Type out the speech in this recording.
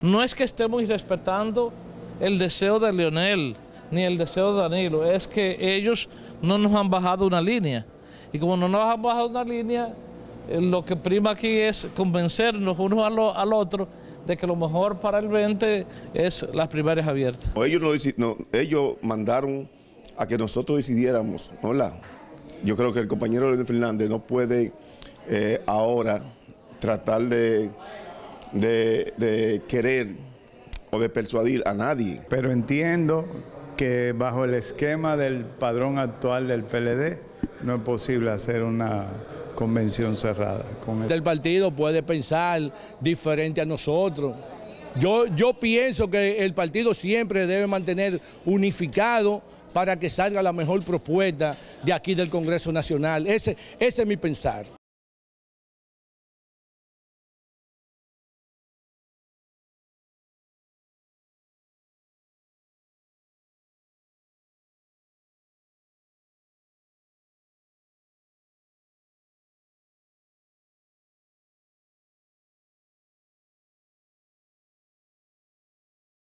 No es que estemos irrespetando el deseo de Leonel ni el deseo de Danilo, es que ellos no nos han bajado una línea. Y como no nos han bajado una línea, eh, lo que prima aquí es convencernos unos al otro de que lo mejor para el 20 es las primarias abiertas. Ellos, no, ellos mandaron a que nosotros decidiéramos, ¿no? Yo creo que el compañero Leonel Fernández no puede eh, ahora tratar de de, querer o de persuadir a nadie. Pero entiendo que bajo el esquema del padrón actual del PLD no es posible hacer una convención cerrada. Con el partido puede pensar diferente a nosotros. Yo, yo pienso que el partido siempre debe mantener unificado para que salga la mejor propuesta de aquí del Congreso Nacional. Ese, ese es mi pensar.